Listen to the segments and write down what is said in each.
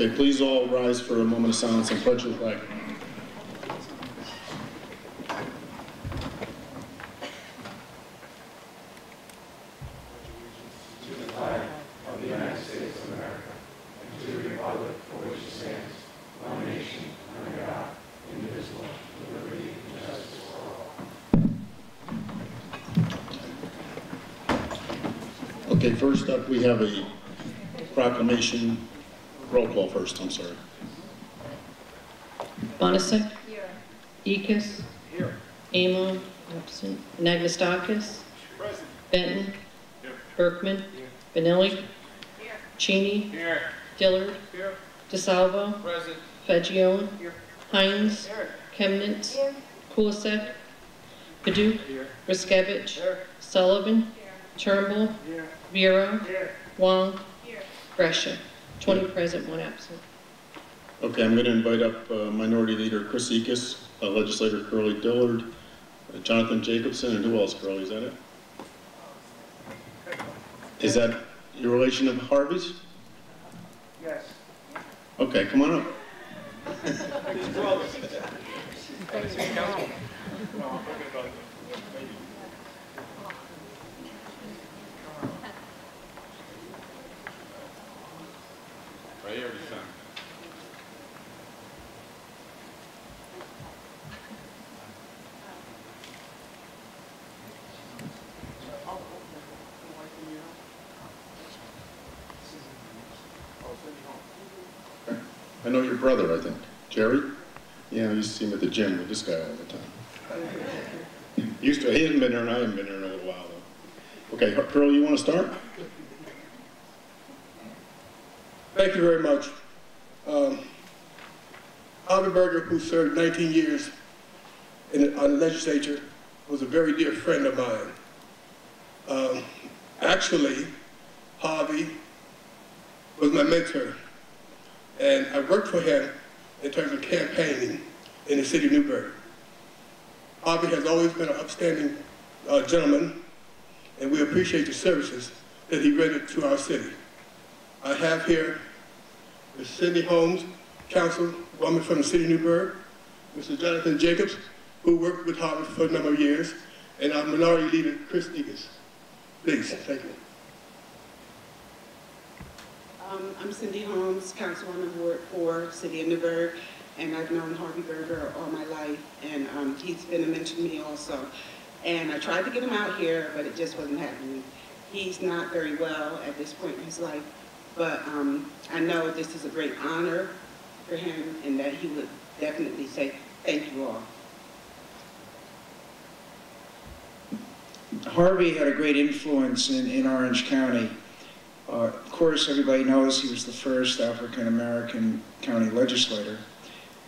Okay, please all rise for a moment of silence and pledge the flag. Okay, first up, we have a proclamation, roll call first, I'm sorry. Bonasek. Eachus. Amon, absent. Anagnostakis. Benton. Berkman. Bonelli. Cheney. Dillard. DeSalvo. Faggione. Hines. Kemnitz. Kulisek. Paduch. Ruszkiewicz. Sullivan. Turnbull. Vero. Wong. Brescia. 20 present, one absent. Okay, I'm going to invite up uh, Minority Leader Chris Eachus, uh, Legislator Curlie Dillard, uh, Jonathan Jacobson, and who else, Curlie, is that it? Is that your relation of Harvey's? Yes. Okay, come on up. Right I know your brother, I think. Jerry? Yeah, I used to see him at the gym with this guy all the time. Used to, he hasn't been there and I haven't been there in a little while though. Okay, Curlie, you want to start? Thank you very much. Um, Berger, who served 19 years in the, on the legislature, was a very dear friend of mine. Um, actually, Harvey was my mentor, and I worked for him in terms of campaigning in the city of Newburgh. Harvey has always been an upstanding uh, gentleman, and we appreciate the services that he rendered to our city. I have here Ms. Cindy Holmes, councilwoman from the city of Newburgh, Mr. Jonathan Jacobs, who worked with Harvard for a number of years, and our minority leader, Chris Eachus. Please, thank you. Um, I'm Cindy Holmes, Councilwoman Ward 4, City of Newburgh, and I've known Harvey Berger all my life, and um, he's been a mentor to me also. And I tried to get him out here, but it just wasn't happening. He's not very well at this point in his life, but um, I know this is a great honor for him, and that he would definitely say thank you all. Harvey had a great influence in, in Orange County. Uh, of course, everybody knows he was the first African-American county legislator.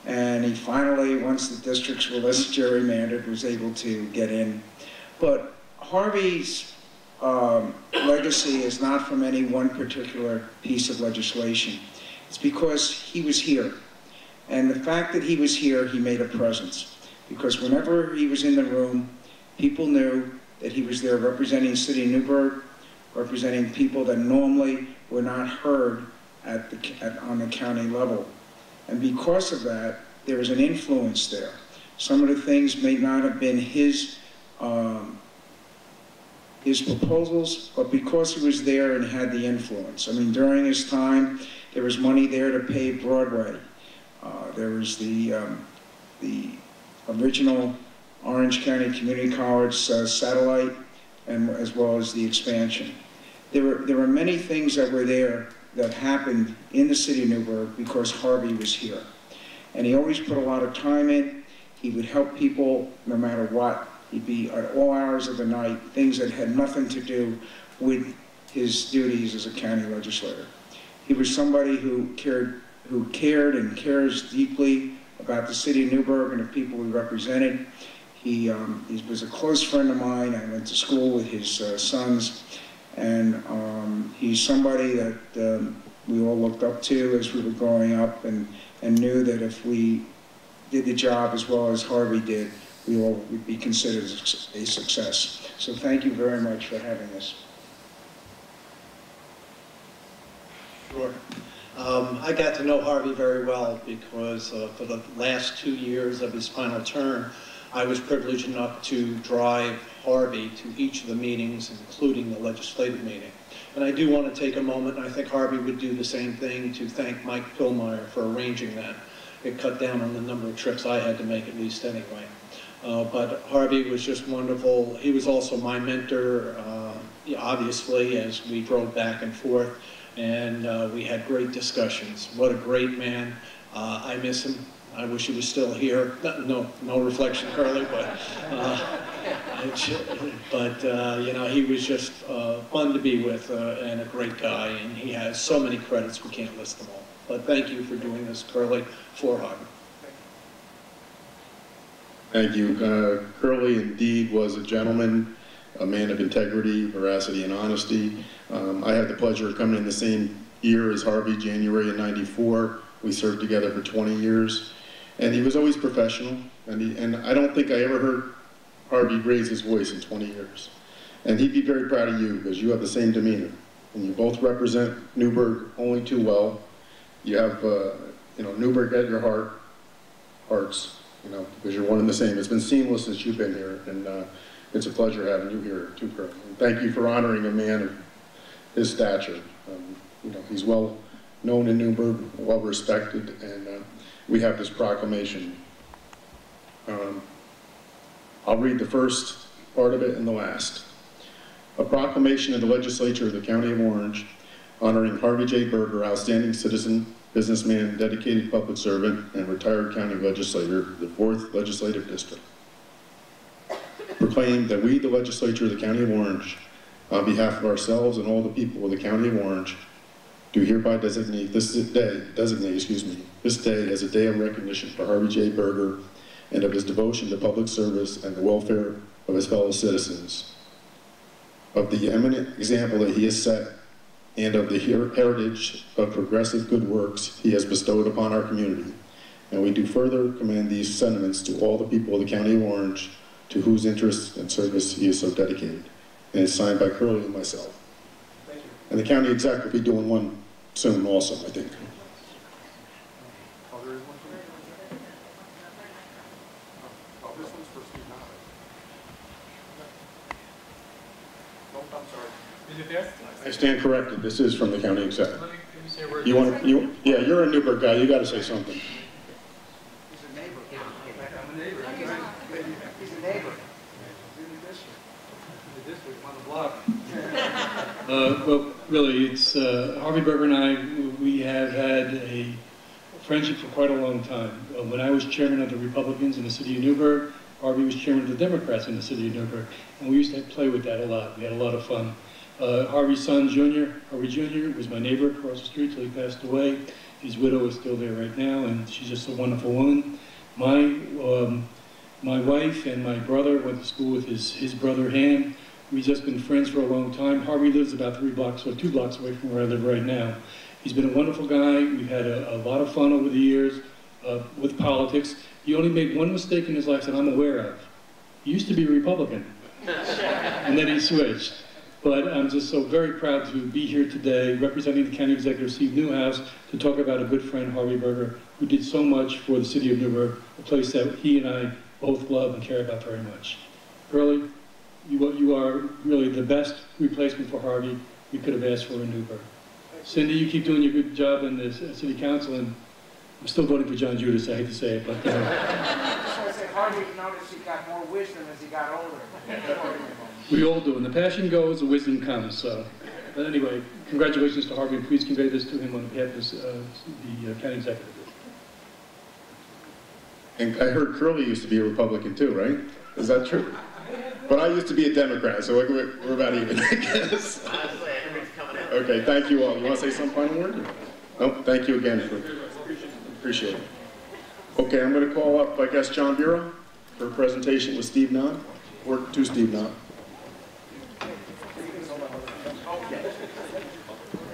And he finally, once the districts were less gerrymandered, was able to get in. But Harvey's um, legacy is not from any one particular piece of legislation. It's because he was here. And the fact that he was here, he made a presence. Because whenever he was in the room, people knew that he was there representing city Newburgh, representing people that normally were not heard at the, at, on the county level. And because of that, there was an influence there. Some of the things may not have been his, um, his proposals, but because he was there and had the influence. I mean, during his time, there was money there to pave Broadway. Uh, there was the, um, the original Orange County Community College uh, satellite, and as well as the expansion. There were, there were many things that were there that happened in the city of Newburgh because Harvey was here. And he always put a lot of time in. He would help people no matter what. He'd be at all hours of the night, things that had nothing to do with his duties as a county legislator. He was somebody who cared, who cared and cares deeply about the city of Newburgh and the people he represented. He, um, he was a close friend of mine. I went to school with his uh, sons, and um, he's somebody that um, we all looked up to as we were growing up and, and knew that if we did the job as well as Harvey did, we all would be considered a success. So thank you very much for having us. Sure. Um, I got to know Harvey very well because uh, for the last two years of his final term, I was privileged enough to drive Harvey to each of the meetings, including the legislative meeting. And I do want to take a moment, and I think Harvey would do the same thing, to thank Mike Pillmeier for arranging that. It cut down on the number of trips I had to make, at least anyway. Uh, but Harvey was just wonderful. He was also my mentor, uh, obviously, as we drove back and forth, and uh, we had great discussions. What a great man. Uh, I miss him. I wish he was still here. No, no, reflection, Curlie, but, uh, but you know, he was just fun to be with and a great guy, and he has so many credits, we can't list them all. But thank you for doing this, Curlie, for Harvey. Thank you. Uh, Curlie indeed was a gentleman, a man of integrity, veracity, and honesty. Um, I had the pleasure of coming in the same year as Harvey, January of 94. We served together for 20 years. And he was always professional. And, he, and I don't think I ever heard Harvey raise his voice in 20 years. And he'd be very proud of you because you have the same demeanor. And you both represent Newburgh only too well. You have, uh, you know, Newburgh at your heart, hearts, you know, because you're one and the same. It's been seamless since you've been here, and uh, it's a pleasure having you here too, Kurt. And thank you for honoring a man of his stature. Um, you know, he's well known in Newburgh, well respected, and uh, we have this proclamation. Um, I'll read the first part of it and the last. A proclamation of the legislature of the County of Orange honoring Harvey J. Berger, outstanding citizen, businessman, dedicated public servant, and retired county legislator, the 4th Legislative District. Proclaim that we, the legislature of the County of Orange, on behalf of ourselves and all the people of the County of Orange, do hereby designate this day, designate, excuse me, this day as a day of recognition for Harvey J. Berger and of his devotion to public service and the welfare of his fellow citizens, of the eminent example that he has set and of the heritage of progressive good works he has bestowed upon our community. And we do further commend these sentiments to all the people of the County of Orange to whose interests and service he is so dedicated. And it's signed by Curlie and myself. And the county exec will be doing one soon also, I think. Oh, there is one for me? Oh, this one's for Steve Knowles. Nope, I'm sorry. Is it there? I stand corrected, this is from the county exec. Let me, let me say where. You want, you, yeah, you're a Newburgh guy, you gotta say something. He's a neighbor. I'm a neighbor. He's a neighbor. He's in the district. The district, on the block. Uh, Well, really, it's, uh, Harvey Berger and I, we have had a friendship for quite a long time. Uh, When I was chairman of the Republicans in the city of Newburgh, Harvey was chairman of the Democrats in the city of Newburgh, and we used to play with that a lot. We had a lot of fun. Uh, Harvey's son, Junior, Harvey Junior, was my neighbor across the street till he passed away. His widow is still there right now, and she's just a wonderful woman. My, um, my wife and my brother went to school with his, his brother Ham. We've just been friends for a long time. Harvey lives about three blocks or two blocks away from where I live right now. He's been a wonderful guy. We've had a, a lot of fun over the years uh, with politics. He only made one mistake in his life that I'm aware of. He used to be a Republican, and then he switched. But I'm just so very proud to be here today representing the County Executive Steve Neuhaus to talk about a good friend, Harvey Berger, who did so much for the city of Newburgh, a place that he and I both love and care about very much. Curlie, you, are- you are really the best replacement for Harvey we could have asked for in Newburgh. Cindy, you keep doing your good job in the city council, and I'm still voting for John Judas, I hate to say it, but, uh, So I said, Harvey noticed he got more wisdom as he got older. we all do. And the passion goes, the wisdom comes, so. But anyway, congratulations to Harvey, and please convey this to him on behalf of this, uh, the uh, county executive. And I heard Curlie used to be a Republican too, right? Is that true? But I used to be a Democrat, so we're, we're about even, I guess. Okay, thank you all. You want to say some final word? No, thank you again for, appreciate it. Okay, I'm going to call up, I guess, John Bureau for a presentation with Steve Knott, or to Steve Knott.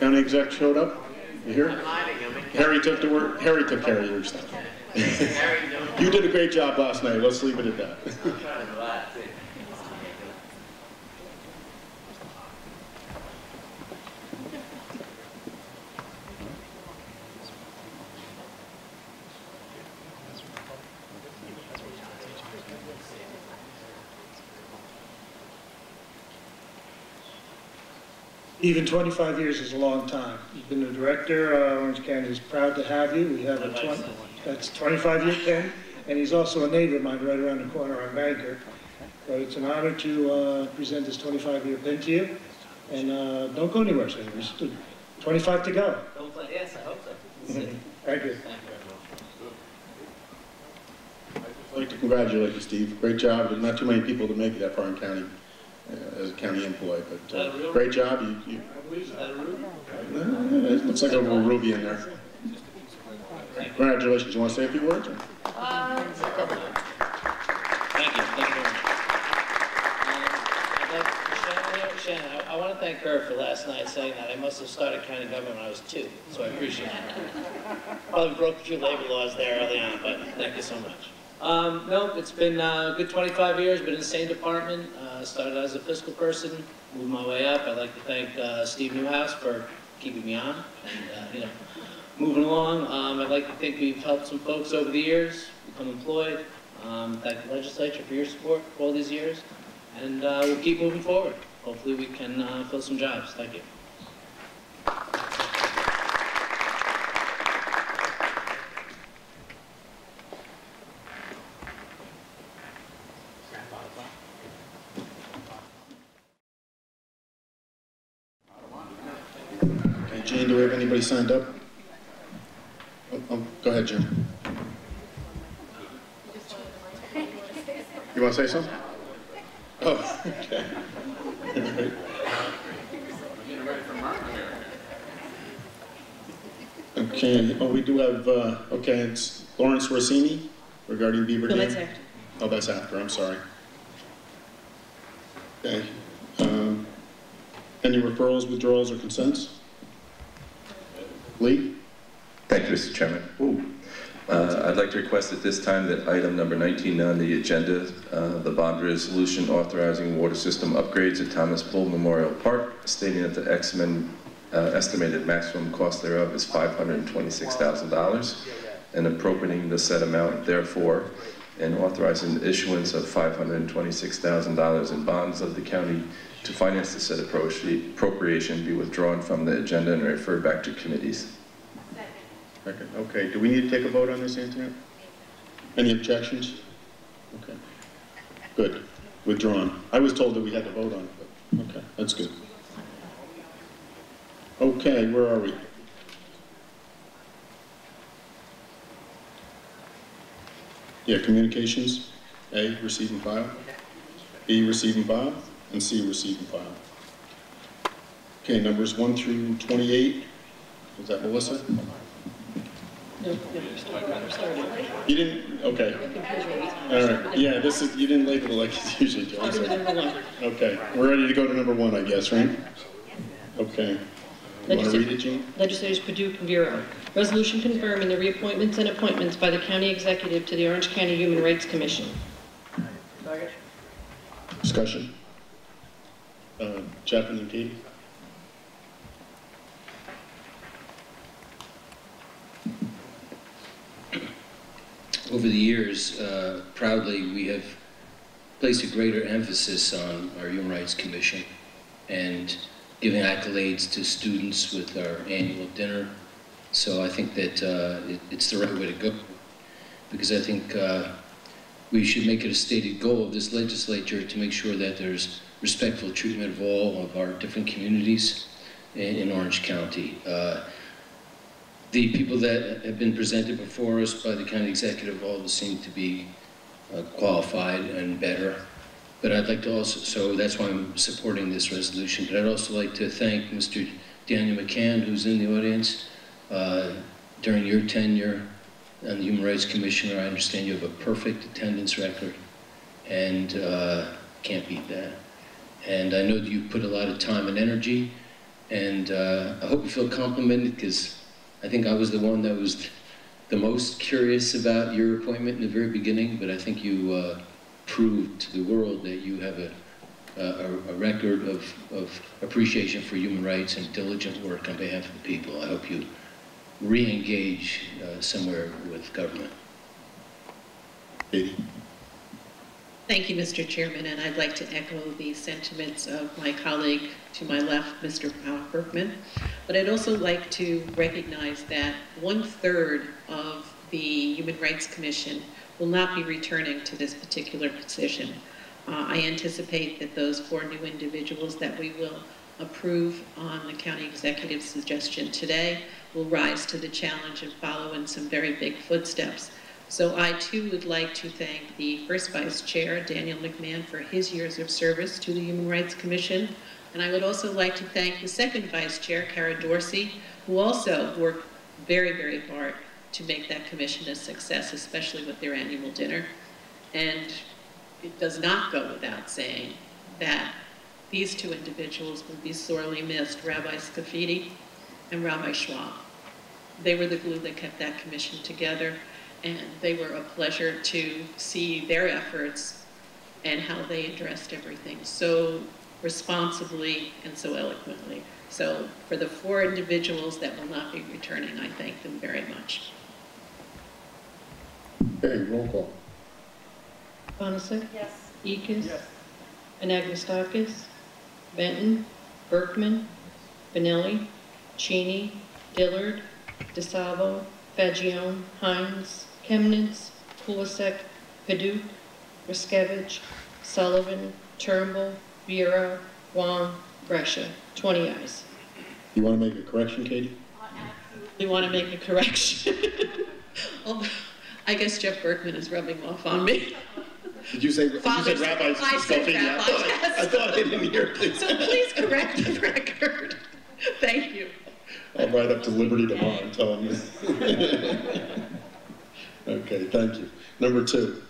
County exec showed up? You here? Harry took the work, Harry took care of your stuff. You did a great job last night, let's leave it at that. Even 25 years is a long time. You've been the director, uh, Orange County is proud to have you. We have a 20, that's 25-year pin, and he's also a neighbor of mine right around the corner on Banker. But it's an honor to uh, present this 25-year pin to you, and uh, don't go anywhere, sir. There's 25 to go. Don't play, yes, I hope so. Thank you. Very much. I'd like to congratulate you, Steve. Great job. There's not too many people to make it that far in county, as a county employee, but uh, great job. You, you, Is that a room? uh, it looks like a little ruby in there. Congratulations. You want to say a few words? or- Thank you, thank you very much. Um, I'd like, Shannon, I, I want to thank her for last night saying that I must have started county government when I was two, so I appreciate it. Probably broke a few labor laws there early on, but thank you so much. Um, nope, it's been uh, a good 25 years, been in the same department, uh, started as a fiscal person, moved my way up. I'd like to thank uh, Steve Neuhaus for keeping me on and, uh, you know, moving along. Um, I'd like to think we've helped some folks over the years become employed. Um, thank the legislature for your support for all these years, and uh, we'll keep moving forward. Hopefully, we can uh, fill some jobs. Thank you. Okay, Gene, do we have anybody signed up? Oh, oh, Go ahead, Jim. You want to say something? Oh, okay. Okay, oh, we do have, uh, okay, it's Lawrence Rossini regarding Beaver No, Dam. that's after. Oh, that's after, I'm sorry. Okay. um, Any referrals, withdrawals, or consents? Lee? Thank you, Mr. Chairman. Ooh. Uh, I'd like to request at this time that item number 19 on the agenda, uh, the bond resolution authorizing water system upgrades at Thomas Bull Memorial Park, stating that the X-Men uh, estimated maximum cost thereof is $526,000, and appropriating the said amount therefore, and authorizing the issuance of $526,000 in bonds of the county to finance the said appropriation be withdrawn from the agenda and referred back to committees. Second, okay, do we need to take a vote on this, Anthony? Any objections? Okay, good, withdrawn. I was told that we had to vote on it, but, okay, that's good. Okay, where are we? Yeah, communications, A, receive and file, B, receive and file, and C, receive and file. Okay, numbers one through 28, is that Melissa? No, no, we're starting- we're starting. You didn't, okay. I'm confused with these. All right, yeah, this is, you didn't label it like you usually do. I'm Starting with sorry. number one. Okay, we're ready to go to number one, I guess, right? Okay. You want to read it, Jean? Legislators Paduk and Bureau. Resolution confirming the reappointments and appointments by the county executive to the Orange County Human Rights Commission. Discussion? Uh, Chaplain and Katie? Over the years, uh, proudly, we have placed a greater emphasis on our Human Rights Commission and giving accolades to students with our annual dinner. So I think that uh, it, it's the right way to go because I think uh, we should make it a stated goal of this legislature to make sure that there's respectful treatment of all of our different communities in, in Orange County. Uh, the people that have been presented before us by the county executive all seem to be uh, qualified and better. But I'd like to also, so that's why I'm supporting this resolution. But I'd also like to thank Mr. Daniel McCann, who's in the audience. Uh, During your tenure on the Human Rights Commissioner, I understand you have a perfect attendance record, and uh, can't beat that. And I know that you put a lot of time and energy, and uh, I hope you feel complimented because I think I was the one that was the most curious about your appointment in the very beginning, but I think you proved to the world that you have a, a, a record of, of appreciation for human rights and diligent work on behalf of the people. I hope you re-engage uh, somewhere with government. Katie? Thank you, Mr. Chairman, and I'd like to echo the sentiments of my colleague to my left, Mr. Al Berkman. But I'd also like to recognize that one-third of the Human Rights Commission will not be returning to this particular position. Uh, I anticipate that those four new individuals that we will approve on the county executive's suggestion today will rise to the challenge and follow in some very big footsteps. So I too would like to thank the first vice chair, Daniel McMahon, for his years of service to the Human Rights Commission. And I would also like to thank the second vice chair, Kara Dorsey, who also worked very, very hard to make that commission a success, especially with their annual dinner. And it does not go without saying that these two individuals will be sorely missed, Rabbi Scafidi and Rabbi Schwab. They were the glue that kept that commission together, and they were a pleasure to see their efforts and how they addressed everything so responsibly and so eloquently. So for the four individuals that will not be returning, I thank them very much. Okay, roll call. Bonasek? Yes. Eachus? Anagnostakis? Benton? Berkman? Bonelli? Cheney? Dillard? DeSalvo? Faggione? Hines? Kemnitz? Kulisek? Paduch? Ruszkiewicz? Sullivan? Turnbull? Bureau? Wong? Brescia. 20 ayes. You want to make a correction, Katie? You want to make a correction? Although, I guess Jeff Berkman is rubbing off on me. Did you say, did you say Father- Rabbi I said Scafidi? I rabbi, thought- yes. I thought I didn't hear it. So please correct the record. Thank you. I'll write up to Liberty tomorrow and tell them. Okay, thank you. Number two,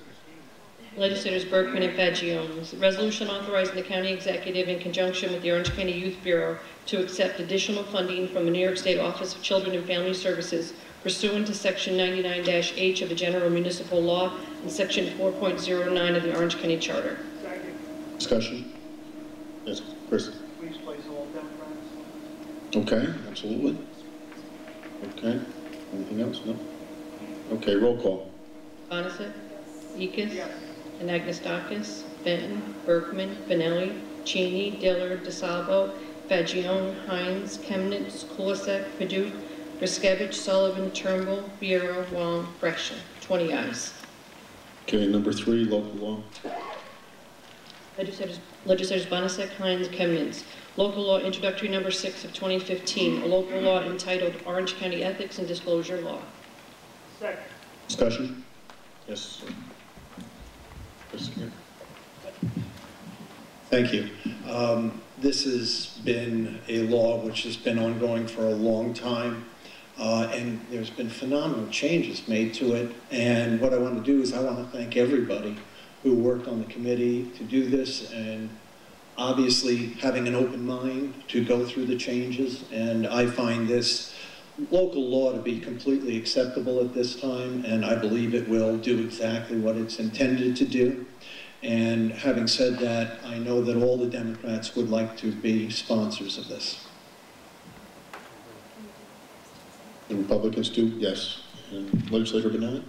Legislators Berkman and Faggione, resolution authorizing the county executive in conjunction with the Orange County Youth Bureau to accept additional funding from the New York State Office of Children and Family Services pursuant to Section 99-H of the General Municipal Law and Section 4.09 of the Orange County Charter. discussion? Yes, Chris? Please place all Democrats. Okay, absolutely. Okay, anything else? No? Okay, roll call. Coniston? Eachus? Anagnostakis? Benton? Berkman? Bonelli? Cheney? Dillard? DeSalvo? Faggione? Hines? Kemnitz? Kulisek? Paduch? Ruszkiewicz? Sullivan? Turnbull? Bureau? Wong? Brescia. 20 ayes. Okay, number three, local law. Legislators Legislators Bonasek, Hines, Kemnitz. Local law introductory number six of 2015, a local law entitled Orange County Ethics and Disclosure Law. Second. Discussion? Yes, sir. Chris. Thank you. Um, This has been a law which has been ongoing for a long time, uh, and there's been phenomenal changes made to it. And what I want to do is I want to thank everybody who worked on the committee to do this, and obviously having an open mind to go through the changes. And I find this local law to be completely acceptable at this time, and I believe it will do exactly what it's intended to do. And having said that, I know that all the Democrats would like to be sponsors of this. The Republicans do, yes. And Legislator Bonelli?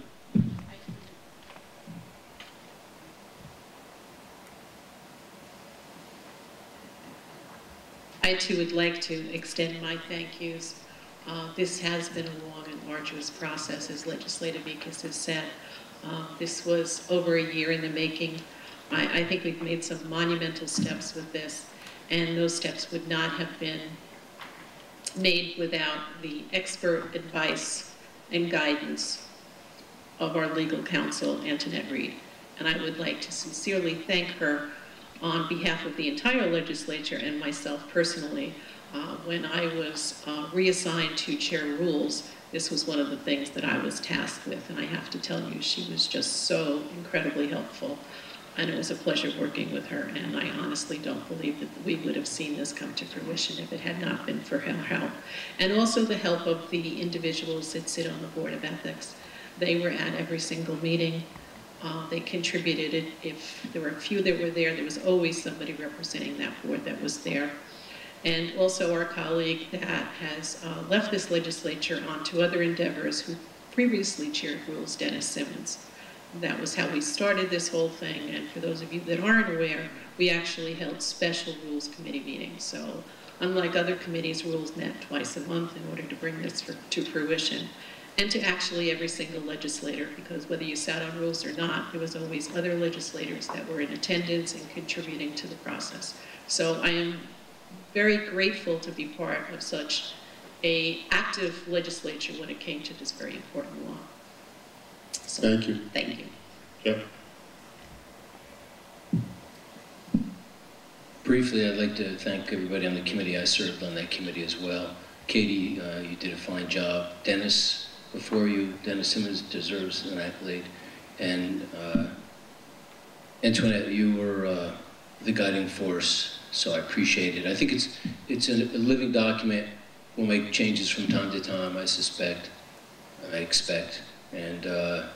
I too would like to extend my thank yous. Uh, This has been a long and arduous process, as Legislative Eachus has said. Uh, This was over a year in the making. I, I think we've made some monumental steps with this, and those steps would not have been made without the expert advice and guidance of our legal counsel, Antoinette Reed. And I would like to sincerely thank her on behalf of the entire legislature and myself personally. Uh, When I was uh, reassigned to chair rules, this was one of the things that I was tasked with, and I have to tell you, she was just so incredibly helpful. And it was a pleasure working with her, and I honestly don't believe that we would have seen this come to fruition if it had not been for her help. And also the help of the individuals that sit on the Board of Ethics. They were at every single meeting. Uh, They contributed. If there were a few that were there, there was always somebody representing that board that was there. And also our colleague that has uh, left this legislature on to other endeavors who previously chaired Rules, Dennis Simmons. That was how we started this whole thing, and for those of you that aren't aware, we actually held special rules committee meetings. So unlike other committees, rules met twice a month in order to bring this for- to fruition. And to actually every single legislator, because whether you sat on rules or not, there was always other legislators that were in attendance and contributing to the process. So I am very grateful to be part of such a active legislature when it came to this very important law. So, Thank you. Thank you. Yep. Briefly, I'd like to thank everybody on the committee. I served on that committee as well. Katie, uh, you did a fine job. Dennis, before you, Dennis Simmons deserves an accolade. And uh, Antoinette, you were uh, the guiding force, so I appreciate it. I think it's, it's a, a living document. We'll make changes from time to time, I suspect, I expect. And uh,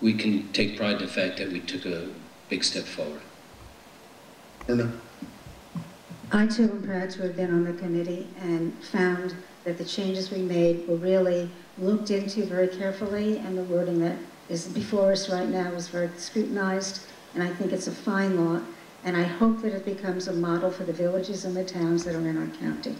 we can take pride in the fact that we took a big step forward. Erna? I too am proud to have been on the committee and found that the changes we made were really looked into very carefully and the wording that is before us right now was very scrutinized and I think it's a fine law and I hope that it becomes a model for the villages and the towns that are in our county.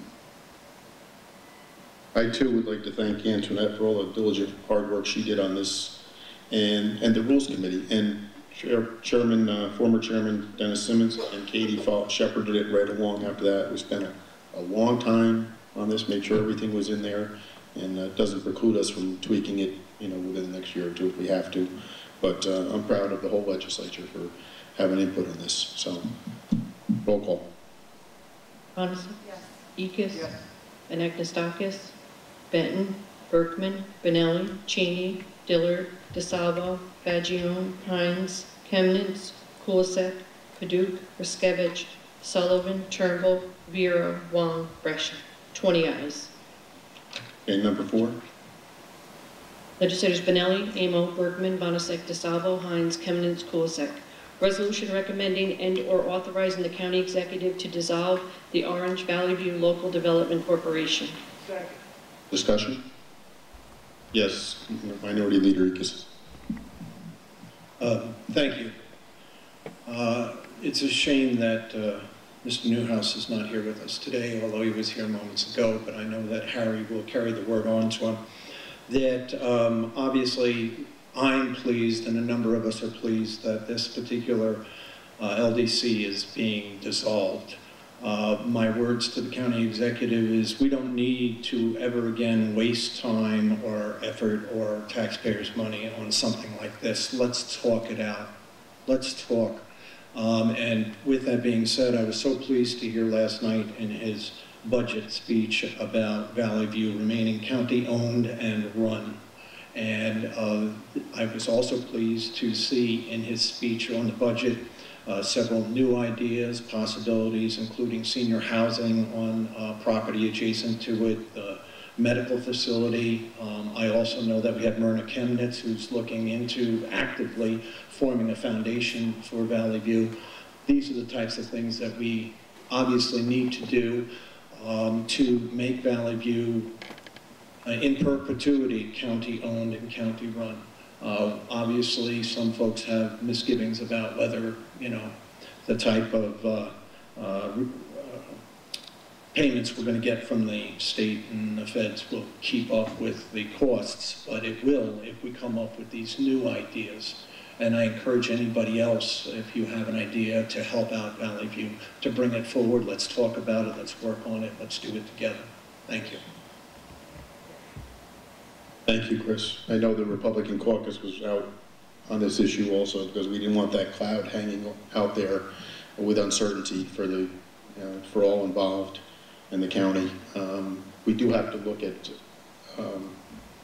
I too would like to thank Antoinette for all the diligent hard work she did on this and, and the Rules Committee. And Chair, Chairman, uh, former Chairman Dennis Simmons and Katie fought, shepherded it right along after that. We spent a, a long time on this, made sure everything was in there, and uh, doesn't preclude us from tweaking it, you know, within the next year or two if we have to. But uh, I'm proud of the whole legislature for having input on this. So, roll call. Coniston? Yes. Eachus? Anagnostakis? Benton? Berkman? Bonelli? Cheney? Dillard? DeSalvo? Faggione? Hines? Kemnitz? Kulisek? Paduch? Ruszkiewicz? Sullivan? Turnbull? Vero? Wong? Brescia. 20 ayes. Okay, number four. Legislators Bonelli, Amo, Berkman, Bonasek, DeSalvo, Hines, Kemnitz, Kulisek. Resolution recommending and/or authorizing the county executive to dissolve the Orange Valley View Local Development Corporation. Discussion? Yes, Minority Leader Eachus. Uh, Thank you. Uh, It's a shame that uh, Mr. Neuhaus is not here with us today, although he was here moments ago, but I know that Harry will carry the word on to him. That um, obviously, I'm pleased, and a number of us are pleased, that this particular uh, LDC is being dissolved. Uh, My words to the county executive is, we don't need to ever again waste time or effort or taxpayers' money on something like this. Let's talk it out. Let's talk. Um, And with that being said, I was so pleased to hear last night in his budget speech about Valley View remaining county-owned and run. And uh, I was also pleased to see in his speech on the budget uh, several new ideas, possibilities, including senior housing on uh, property adjacent to it, the medical facility. Um, I also know that we have Myrna Kemnitz, who's looking into actively forming a foundation for Valley View. These are the types of things that we obviously need to do um, to make Valley View uh, in perpetuity county-owned and county-run. Uh, Obviously, some folks have misgivings about whether, you know, the type of uh, uh, payments we're going to get from the state and the feds will keep up with the costs, but it will if we come up with these new ideas. And I encourage anybody else, if you have an idea to help out Valley View, to bring it forward. Let's talk about it, let's work on it, let's do it together. Thank you. Thank you, Chris. I know the Republican caucus was out on this issue also because we didn't want that cloud hanging out there with uncertainty for the, for all involved in the county. Um, we do have to look at um,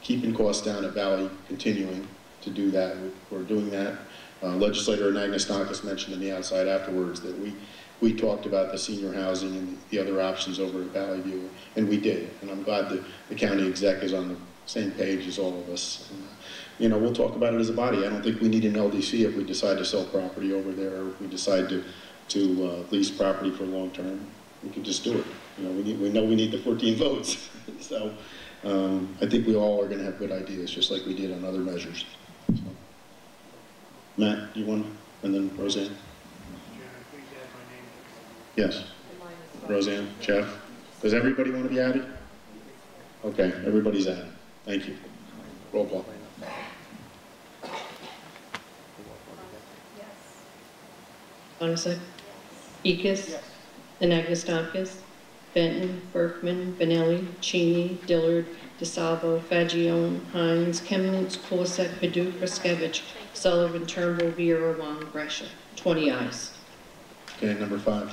keeping costs down at Valley, continuing to do that. We're doing that. Uh, Legislator Anagnostakis mentioned in the outside afterwards that we, we talked about the senior housing and the other options over at Valley View, and we did. And I'm glad that the county exec is on the same page as all of us. And, uh, you know, we'll talk about it as a body. I don't think we need an LDC if we decide to sell property over there, or if we decide to, to uh, lease property for long term. We can just do it. You know, we, need, we know we need the 14 votes. so um, I think we all are going to have good ideas, just like we did on other measures. So. Matt, you want, and then Roseanne? Yes. Roseanne, Jeff? Does everybody want to be added? Okay, everybody's added. Thank you. Roll call. Bonasek? Eachus? Anagnostakis? Benton? Berkman? Bonelli? Cheney? Dillard? DeSalvo? Faggione? Hines? Kemnitz? Kulisek? Paduch? Ruszkiewicz? Sullivan? Turnbull? Viera? Wong? Brescia. 20 ayes. Okay, number five.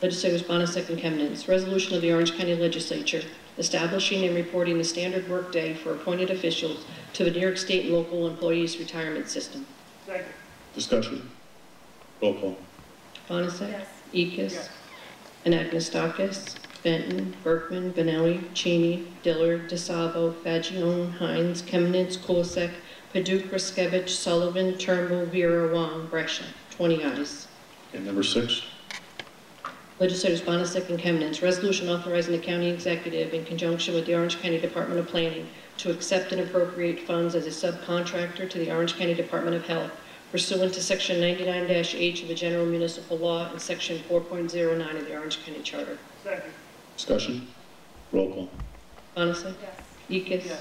Legislators Bonasek and Kemnitz. Resolution of the Orange County Legislature establishing and reporting the standard workday for appointed officials to the New York State and local employees retirement system. Second. Discussion. Roll call. Bonasek? Eachus? Anagnostakis? Benton? Berkman? Bonelli? Cheney? Dillard? DeSalvo? Faggione? Hines? Kemnitz? Kulisek? Paduch? Ruszkiewicz? Sullivan? Turnbull? Vera? Wong? Brescia. 20 ayes. And number six. Legislators Bonasek and Kemnitz, resolution authorizing the county executive in conjunction with the Orange County Department of Planning to accept and appropriate funds as a subcontractor to the Orange County Department of Health pursuant to Section 99-H of the General Municipal Law and Section 4.09 of the Orange County Charter. Second. Discussion. Roll call. Bonasek? Eachus?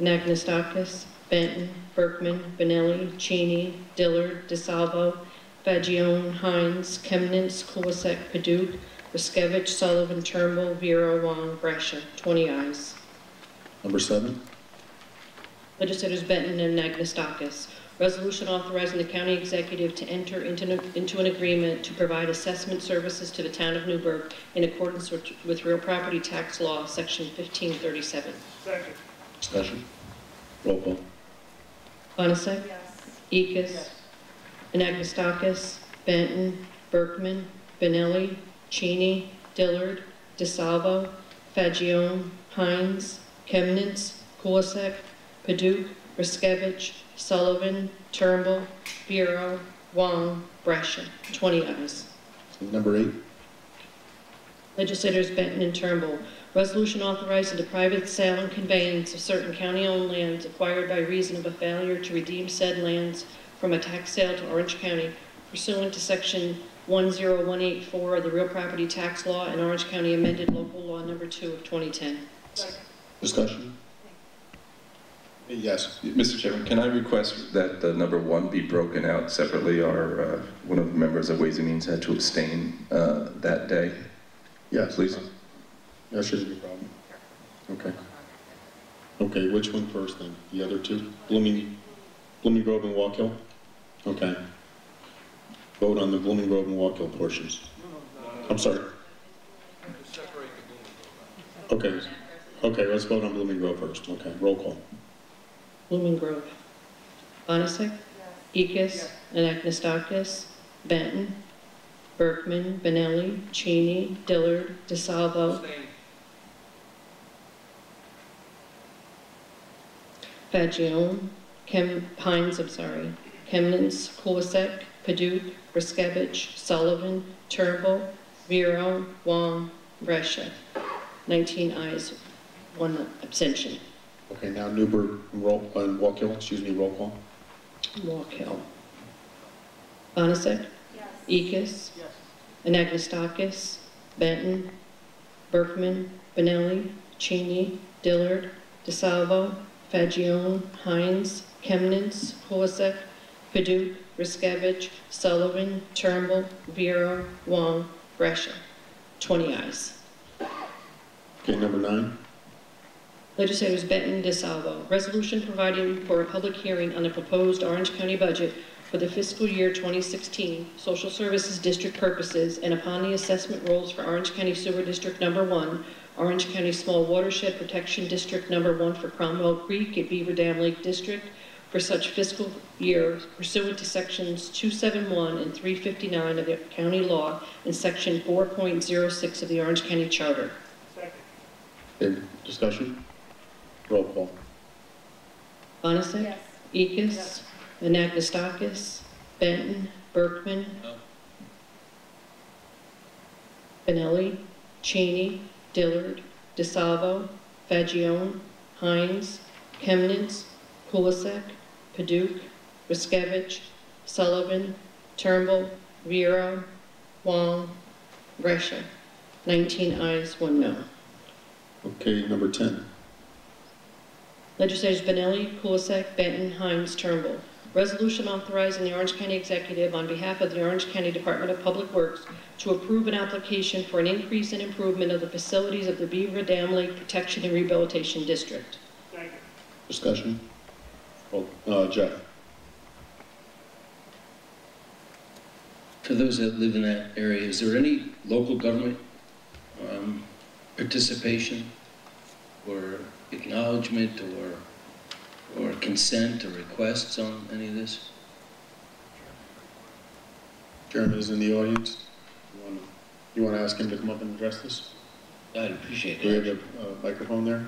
Anagnostakis? Benton? Berkman? Bonelli? Cheney? Dillard? DeSalvo? Faggione? Hines? Kemnitz? Kulisek? Paduch? Ruszkiewicz? Sullivan? Turnbull? Vera? Wong? Brescia. 20 ayes. Number seven. Legislators Benton and Anagnostakis. Resolution authorizing the county executive to enter into, into an agreement to provide assessment services to the town of Newburgh in accordance with, with real property tax law, section 1537. Second. Discussion. Roll call. Bonasek? Eachus? Anagnostakis? Benton? Berkman? Bonelli? Cheney? Dillard? DeSalvo? Faggione? Hines? Kemnitz? Kulisek? Paduch? Ruszkiewicz? Sullivan? Turnbull? Bureau? Wong? Brescia. 20 ayes. Number eight. Legislators Benton and Turnbull. Resolution authorizing the private sale and conveyance of certain county-owned lands acquired by reason of a failure to redeem said lands from a tax sale to Orange County pursuant to section 10184 of the real property tax law and Orange County amended local law number 2 of 2010. Discussion. Yes. Mr. Chairman, can I request that uh, number one be broken out separately? Our, uh, one of the members of Ways and Means had to abstain uh, that day. Yes. Please. That shouldn't be a problem. Okay. Okay, which one first then? The other two? Blooming, Blooming Grove and Wallkill? Okay. Vote on the Blooming Grove and Wallkill portions. I'm sorry. Okay. Okay, let's vote on Blooming Grove first. Okay, roll call. Blooming Grove. Bonasek? Eachus? Anagnostakis? Benton? Berkman? Bonelli? Cheney? Dillard? DeSalvo? Faggione? Kim Hines, I'm sorry. Kemnitz? Kulisek? Paduch? Ruszkiewicz? Sullivan? Turnbull? Vero? Wong? Brescia. 19 ayes, one abstention. Okay, now Newburgh and roll, uh, and Wallkill, excuse me, roll call. Wallkill. Bonasek? Eachus? Anagnostakis? Benton? Berkman? Bonelli? Cheney? Dillard? DeSalvo? Faggione? Hines? Chemnitz? Kulisek? Paduch? Ruszkiewicz? Sullivan? Turnbull? Vero? Wong? Brescia. 20 ayes. Okay, number nine. Legislators Benton, DeSalvo. Resolution providing for a public hearing on the proposed Orange County budget for the fiscal year 2016, social services district purposes, and upon the assessment rolls for Orange County Sewer District Number 1, Orange County Small Watershed Protection District Number 1 for Cromwell Creek at Beaver Dam Lake District for such fiscal year pursuant to sections 271 and 359 of the county law and section 4.06 of the Orange County Charter. Okay, discussion? Roll call. Bonasek? Eachus? Anagnostakis? Benton? Berkman? Bonelli? Cheney? Dillard? DeSalvo? Faggione? Hines? Kemnitz? Kulisek? Paduch? Ruszkiewicz? Sullivan, Turnbull, Vero, Wong, Brescia. 19 ayes, 1 no. Okay, number 10. Legislators Bonelli, Kulisek, Benton, Hines, Turnbull. Resolution authorizing the Orange County Executive on behalf of the Orange County Department of Public Works to approve an application for an increase and improvement of the facilities of the Beaver Dam Lake Protection and Rehabilitation District. Discussion? Well, uh, Jeff? For those that live in that area, is there any local government um, participation or acknowledgement or or consent or requests on any of this? Chairman is in the audience. You want to ask him to come up and address this? I'd appreciate it. Do we have a uh, microphone there?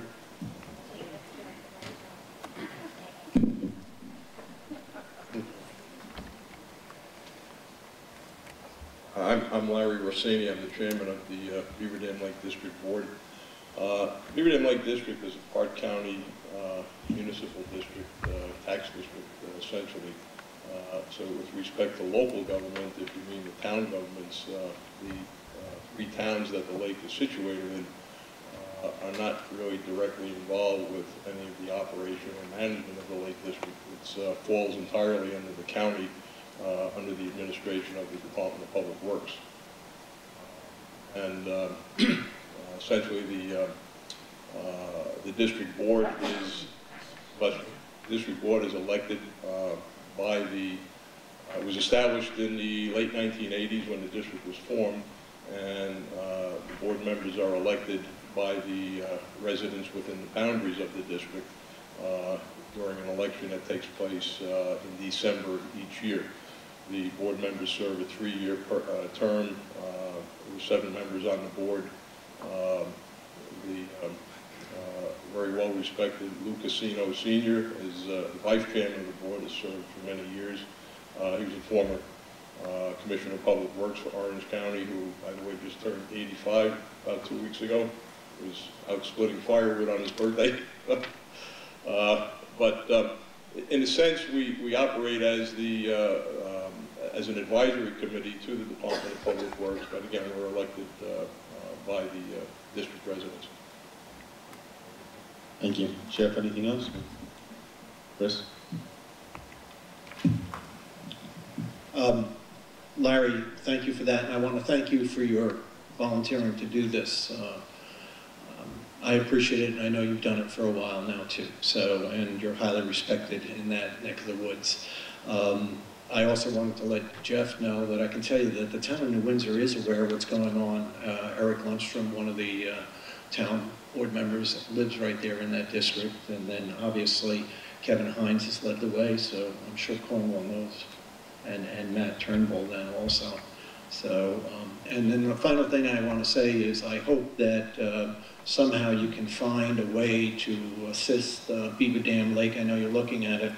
I'm, Larry Rossini, I'm the chairman of the uh, Beaver Dam Lake District Board. Uh, Beaver Dam Lake District is a Park County uh, municipal district, uh, tax district uh, essentially. Uh, So with respect to local government, if you mean the town governments, the three towns that the lake is situated in are not really directly involved with any of the operation or management of the Lake District. It falls entirely under the county, under the administration of the Department of Public Works. And uh, uh, essentially, the, uh, uh, the district board is, but district board is elected by the, it was established in the late 1980s when the district was formed, and the board members are elected by the residents within the boundaries of the district during an election that takes place uh, in December each year. The board members serve a three-year uh, term. Uh, There were seven members on the board. Um, The um, uh, very well-respected Lou Casino Senior is uh, the vice chairman of the board, has served for many years. Uh, He was a former Commissioner of Public Works for Orange County, who, by the way, just turned 85 about two weeks ago. Was out splitting firewood on his birthday. But um, in a sense, we, we operate as the, uh, as an advisory committee to the Department of Public Works, but again, we're elected uh, uh, by the uh, district residents. Thank you. Jeff, anything else? Chris? Um, Larry, thank you for that, and I want to thank you for your volunteering to do this. Uh, um, I appreciate it, and I know you've done it for a while now, too, so, and you're highly respected in that neck of the woods. Um, I also wanted to let Jeff know that I can tell you that the town of New Windsor is aware of what's going on. Uh, Eric Lundstrom, one of the uh, town board members, lives right there in that district, and then obviously Kevin Hines has led the way, so I'm sure Cornwall knows and, and Matt Turnbull then also. So, um, and then the final thing I want to say is I hope that uh, somehow you can find a way to assist uh, Beaver Dam Lake, I know you're looking at it,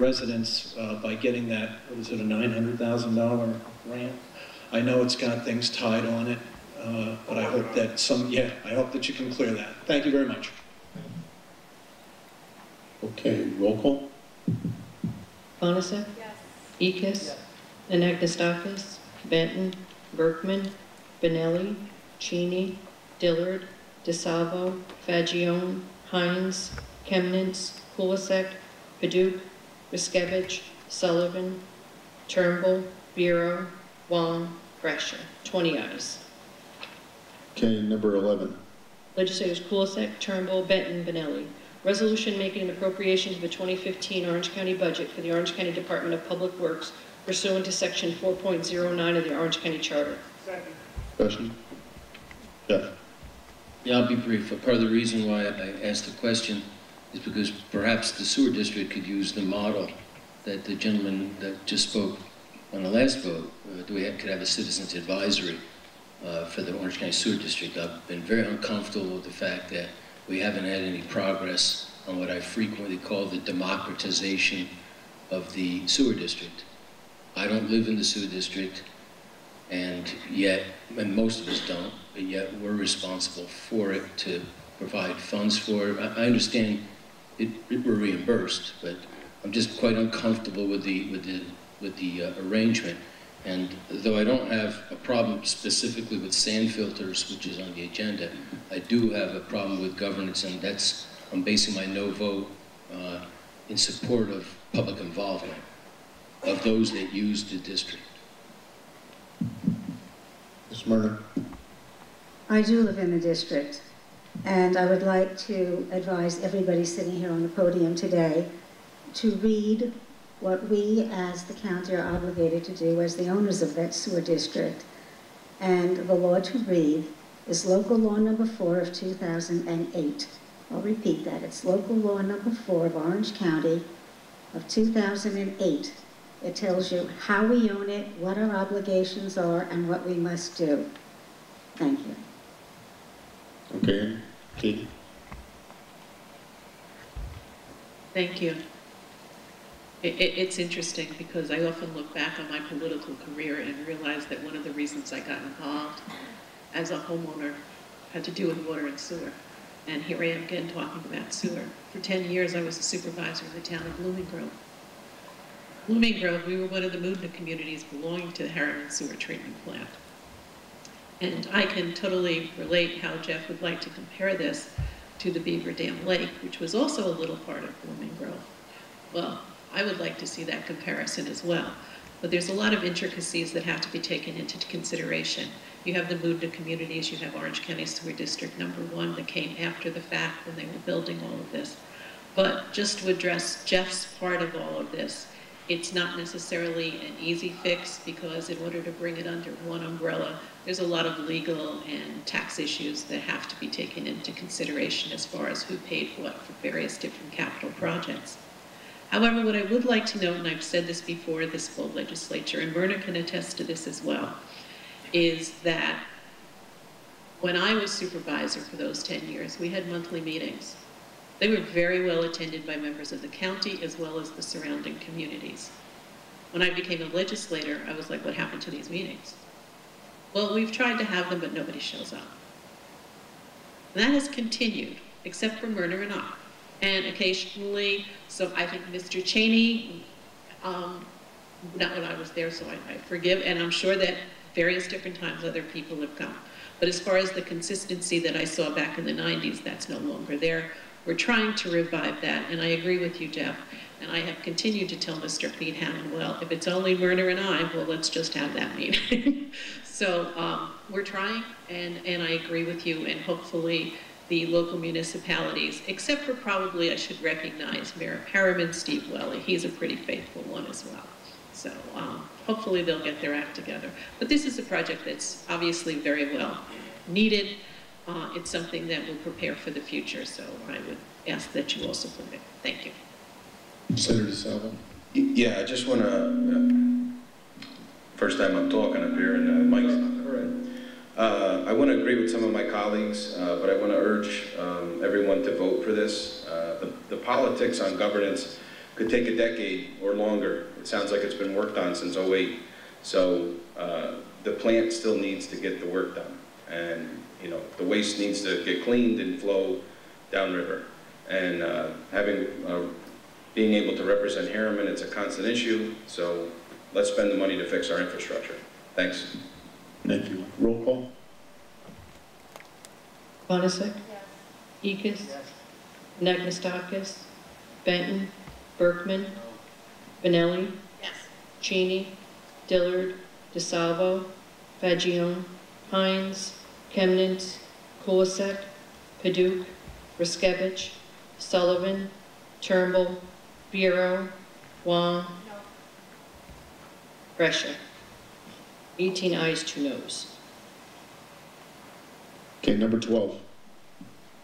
residents uh, by getting that, what is it, a $900,000 grant? I know it's got things tied on it, uh, but I hope that some, yeah, I hope that you can clear that. Thank you very much. Okay, roll call? Bonacic? Eachus? Anagnostakis? Benton? Berkman? Bonelli? Cheney? Dillard? DeSalvo? Faggione? Hines? Kemnitz? Kulisek? Paduch? Ruszkiewicz? Sullivan? Turnbull? Bureau? Wong? Brescia. 20 ayes. Okay, number 11. Legislators Kulisek, Turnbull, Benton, Bonelli. Resolution making an appropriation to the 2015 Orange County budget for the Orange County Department of Public Works pursuant to Section 4.09 of the Orange County Charter. Second. Question? Jeff? Yeah, I'll be brief. Part of the reason why I asked the question is because perhaps the sewer district could use the model that the gentleman that just spoke on the last vote, uh, we could have a citizens advisory uh, for the Orange County Sewer District. I've been very uncomfortable with the fact that we haven't had any progress on what I frequently call the democratization of the sewer district. I don't live in the sewer district, and yet, and most of us don't, but yet we're responsible for it to provide funds for it. I, I understand it, it, we're reimbursed, but I'm just quite uncomfortable with the with the with the uh, arrangement. And though I don't have a problem specifically with sand filters, which is on the agenda, I do have a problem with governance, and that's, I'm basing my no vote uh, in support of public involvement of those that use the district. Ms. Murner? I do live in the district, and I would like to advise everybody sitting here on the podium today to read what we as the county are obligated to do as the owners of that sewer district. And the law to read is local law number four of 2008. I'll repeat that. It's local law number four of Orange County of 2008. It tells you how we own it, what our obligations are, and what we must do. Thank you. Okay? Thank you. It, it, it's interesting because I often look back on my political career and realize that one of the reasons I got involved as a homeowner had to do with water and sewer. And here I am again talking about sewer. For 10 years, I was a supervisor in the town of Blooming Grove. Blooming Grove, we were one of the Moodna communities belonging to the Harriman Sewer Treatment Plant. And I can totally relate how Jeff would like to compare this to the Beaver Dam Lake, which was also a little part of Blooming Grove. Well, I would like to see that comparison as well. But there's a lot of intricacies that have to be taken into consideration. You have the Moodna communities, you have Orange County Sewer District number one that came after the fact when they were building all of this. But just to address Jeff's part of all of this, it's not necessarily an easy fix because in order to bring it under one umbrella, there's a lot of legal and tax issues that have to be taken into consideration as far as who paid what for various different capital projects. However, what I would like to note, and I've said this before this full legislature, and Myrna can attest to this as well, is that when I was supervisor for those 10 years, we had monthly meetings. They were very well attended by members of the county as well as the surrounding communities. When I became a legislator, I was like, what happened to these meetings? Well, we've tried to have them, but nobody shows up. And that has continued, except for Myrna and I. And occasionally, so I think Mr. Cheney, um, not when I was there, so I, I forgive, and I'm sure that various different times other people have come. But as far as the consistency that I saw back in the 90s, that's no longer there. We're trying to revive that, and I agree with you, Jeff. And I have continued to tell Mr. Pete Hammond, well, if it's only Werner and I, well, let's just have that meeting. so um, we're trying, and, and I agree with you, and hopefully the local municipalities, except for probably I should recognize Mayor Harriman, Steve Welly. He's a pretty faithful one as well. So um, hopefully they'll get their act together. But this is a project that's obviously very well needed. Uh, it's something that will prepare for the future, so I would ask that you all support it. Thank you. Senator DeSalvo? Yeah, I just want to, first time I'm talking up here, and uh, Mike's, uh, I want to agree with some of my colleagues, uh, but I want to urge um, everyone to vote for this. Uh, the, the politics on governance could take a decade or longer. It sounds like it's been worked on since 08. So uh, the plant still needs to get the work done. And, you know, the waste needs to get cleaned and flow downriver. And uh, having, uh, being able to represent Harriman, it's a constant issue. So let's spend the money to fix our infrastructure. Thanks. Thank you. Roll call? Bonacic? Eachus? Nagustakis? Benton? Berkman? Bonelli? Yes. Cheney? Dillard? DeSalvo? Faggione? Hines? Kemnitz? Kulisek? Paduch? Ruszkiewicz? Sullivan? Turnbull? Bureau? Wong? Brescia? 18 ayes, 2 noes. Okay, number 12.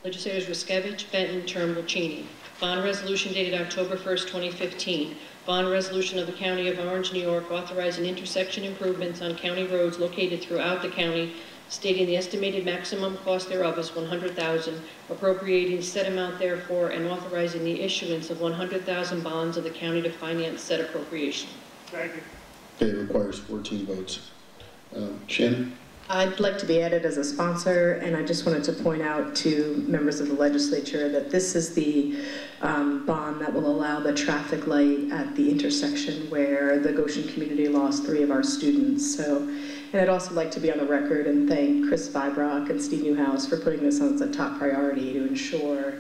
Legislators Ruszkiewicz, Benton, Turnbull, Cheney. Bond resolution dated October 1st, 2015. Bond resolution of the County of Orange, New York, authorizing intersection improvements on county roads located throughout the county, stating the estimated maximum cost thereof is 100000 appropriating said amount therefore, and authorizing the issuance of 100000 bonds of the county to finance said appropriation. Thank you. Okay, it requires 14 votes. Um, Shannon? I'd like to be added as a sponsor, and I just wanted to point out to members of the legislature that this is the um, bond that will allow the traffic light at the intersection where the Goshen community lost three of our students. So, and I'd also like to be on the record and thank Chris Vibrock and Steve Neuhaus for putting this on as a top priority to ensure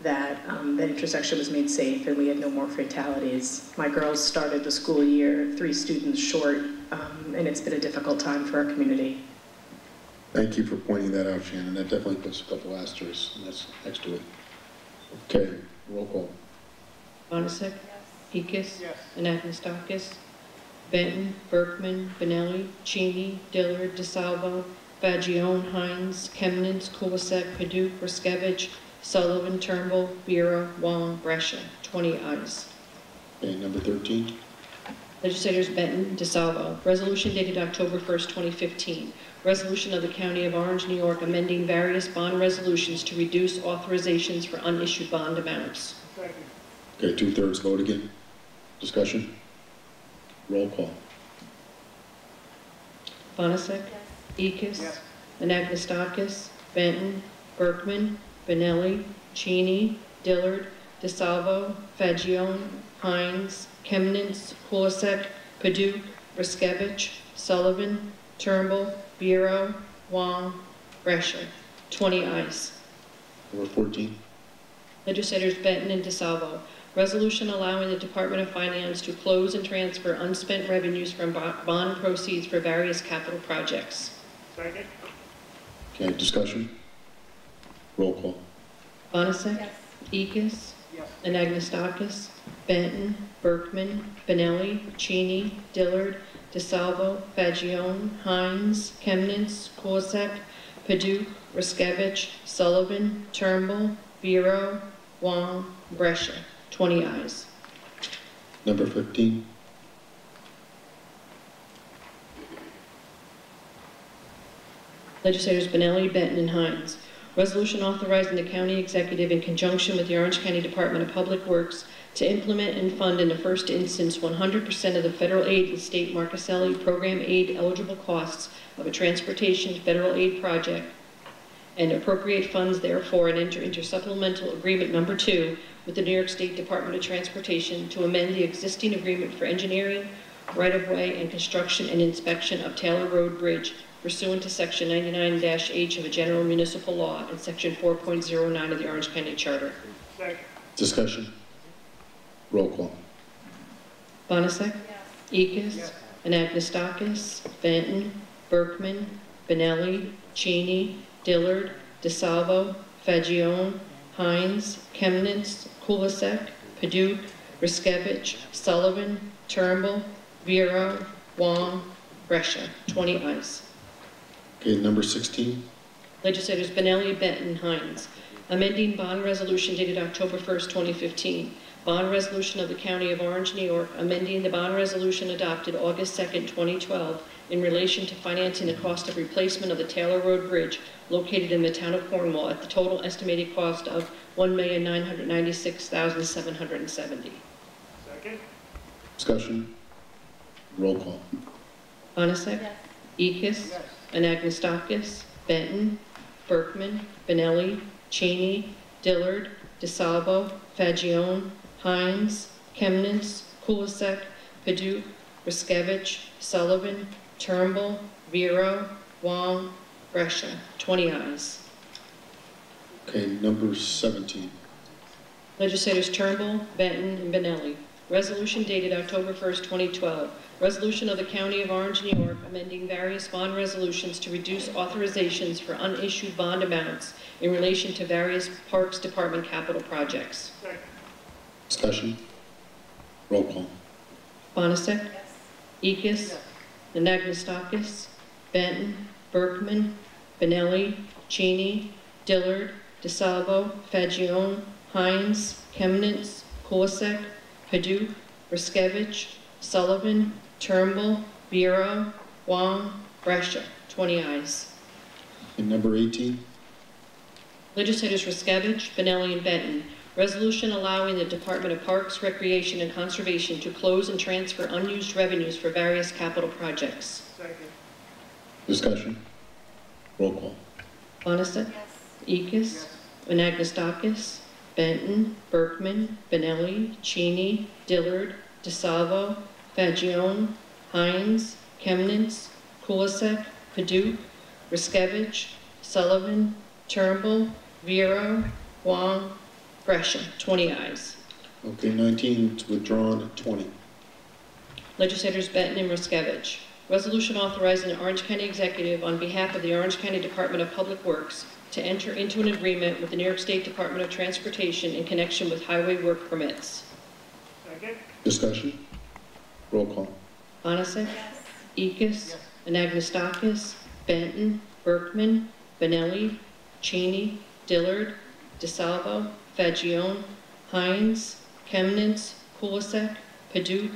that um, that intersection was made safe and we had no more fatalities. My girls started the school year three students short, um, and it's been a difficult time for our community. Thank you for pointing that out, Shannon. That definitely puts a couple asterisks next, next to it. Okay, roll call. Bonacic? Eachus? Anagnostakis? Benton? Berkman? Bonelli? Cheney? Dillard? DeSalvo? Faggione? Hines? Kemnitz? Kulisek? Paduch? Ruszkiewicz? Sullivan? Turnbull? Vera? Wong? Brescia. 20 ayes. Okay, number 13. Legislators Benton, DeSalvo. Resolution dated October 1st, 2015. Resolution of the County of Orange, New York, amending various bond resolutions to reduce authorizations for unissued bond amounts. Okay, two-thirds vote again. Discussion? Roll call. Bonacic? Eachus? Anagnostakis? Benton? Berkman? Bonelli? Cheney? Dillard? DeSalvo? Faggione? Hines? Kemnitz? Kulisek? Paduch? Ruszkiewicz? Sullivan? Turnbull? Bureau? Wong? Brescia. 20 ayes. Number 14. Legislators Benton and DeSalvo. Resolution allowing the Department of Finance to close and transfer unspent revenues from bond proceeds for various capital projects. Second? Okay, discussion? Roll call. Bonacic? Eachus? Anagnostakis? Benton? Berkman? Bonelli? Cheney? Dillard? DeSalvo? Faggione, Hines? Kemnitz? Kulisek? Paduch? Ruszkiewicz? Sullivan? Turnbull? Bureau? Wong? Brescia. 20 ayes. Number 15. Legislators Bonelli, Benton, and Hines. Resolution authorizing the county executive in conjunction with the Orange County Department of Public Works to implement and fund in the first instance 100% of the federal aid and state Marchiselli program aid eligible costs of a transportation federal aid project and appropriate funds therefore and enter into supplemental agreement number two with the New York State Department of Transportation to amend the existing agreement for engineering, right-of-way, and construction and inspection of Taylor Road Bridge pursuant to Section 99-H of a general municipal law and Section 4.09 of the Orange County Charter. Second? Discussion? Roll call. Bonacic? Eachus? Anagnostakis? Benton? Berkman? Bonelli? Cheney? Dillard? DeSalvo? Faggione? Hines? Kemnitz? Kulisek? Paduch? Ruszkiewicz? Sullivan? Turnbull? Vero? Wong? Brescia. 20 ayes. Okay, number 16. Legislators Bonelli, Benton, Hines. Amending bond resolution dated October 1st, 2015. Bond resolution of the County of Orange, New York, amending the bond resolution adopted August 2nd, 2012, in relation to financing the cost of replacement of the Taylor Road Bridge located in the town of Cornwall at the total estimated cost of 1,996,770. Second? Discussion? Roll call. Bonacic? Eachus? Anagnostakis? Benton? Berkman? Bonelli? Cheney? Dillard? DeSalvo? Faggione, Hines? Kemnitz? Kulisek? Paduch? Ruszkiewicz? Sullivan? Turnbull? Vero? Wong? Brescia. 20 ayes. Okay, number 17. Legislators Turnbull, Benton, and Bonelli. Resolution dated October 1st, 2012. Resolution of the County of Orange, New York, amending various bond resolutions to reduce authorizations for unissued bond amounts in relation to various Parks Department capital projects. Discussion? Roll call. Bonacic? Eachus? Anagnostakis? Benton? Berkman? Bonelli? Cheney? Dillard? DeSalvo? Faggione? Hines? Kemnitz? Kulisek? Paduch? Ruszkiewicz? Sullivan? Turnbull? Bureau? Wong? Brescia. 20 ayes. And number 18. Legislators Ruszkiewicz, Bonelli, and Benton. Resolution allowing the Department of Parks, Recreation, and Conservation to close and transfer unused revenues for various capital projects. Second? Discussion? Roll call. Coniston? Eachus? Anagnostakis? Benton? Berkman? Bonelli? Cheney? Dillard? DeSalvo? Faggione? Hines? Kemnitz? Kulisek? Paduch? Ruszkiewicz? Sullivan? Turnbull? Vero? Wong? Brescia. 20 ayes. Okay, 19 is withdrawn, 20. Legislators Benton and Ruszkiewicz. Resolution authorizing the Orange County Executive on behalf of the Orange County Department of Public Works to enter into an agreement with the New York State Department of Transportation in connection with highway work permits. Second. Discussion? Roll call. Coniston? Eachus? Anagnostakis? Benton? Berkman? Bonelli? Cheney? Dillard? DeSalvo? Faggione? Hines? Kemnitz? Kulisek? Paduch?